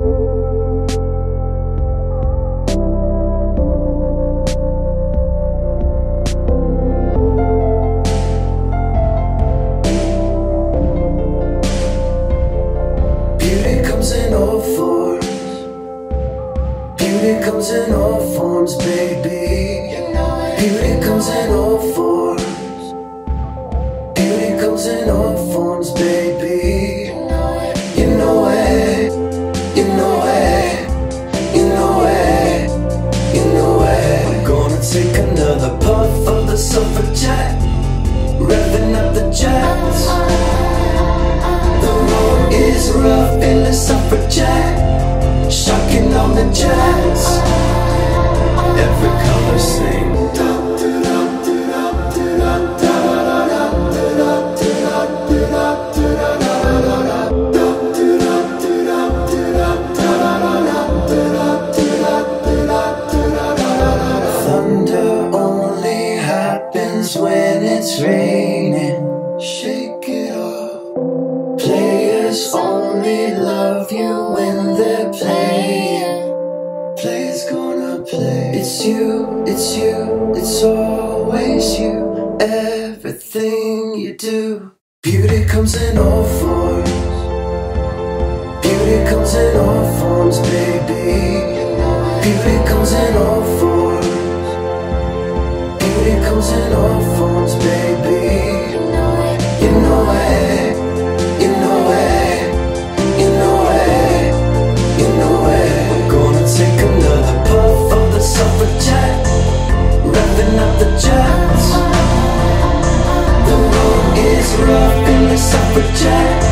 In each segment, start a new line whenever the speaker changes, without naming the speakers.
Beauty comes in all forms. Beauty comes in all forms, baby. Beauty comes in all forms. Beauty comes in all forms, baby. Raining. Shake it off. Players only love you when they're playing. Players gonna play. It's you, it's you, it's always you. Everything you do. Beauty comes in all forms. Beauty comes in all forms, baby. Beauty comes in all forms. Revving up the jets. The road is rough in the suffragette,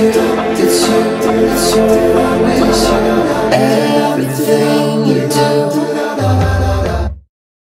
It's you, it's you, it's always you. Everything